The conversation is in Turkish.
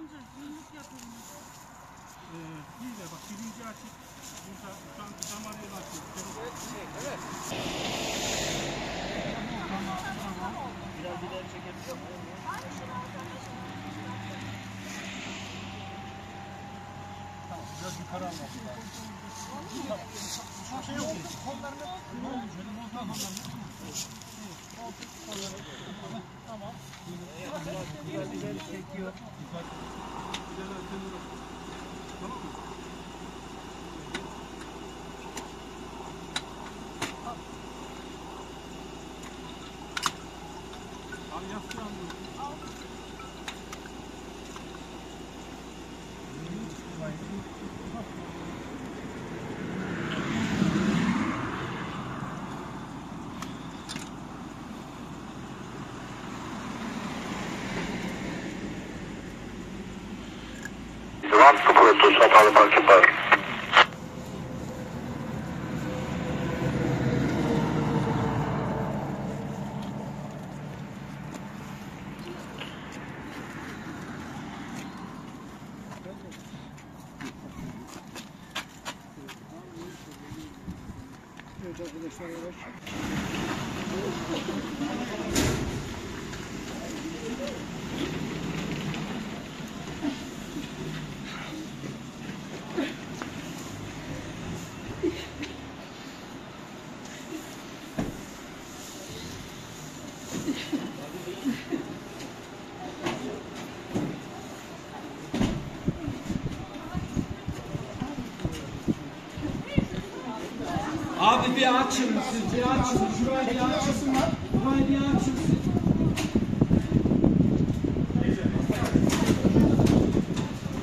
amca günlük yapıyorum. Ee, iyi de bak birinci açık. Burada şu an damar yeri açık. Evet, şey, evet. Tamam, tamam. Biraz ileri çekebiliyor muyum? Aynı şey Tamam, biraz yukarı almak lazım. Şu şey oldu, kollarını... Ne oldu şöyle, bozma kollarını. Koltuk kollarını. Güzel şey çekiyor. Güzel ötürüyorum. Tamam mı? Abi yastığı anlıyorum. One sıfır otuz hatalı takip var. Abi bir açın bir açın. Şurayı bir açın. Şurayı bir açın siz.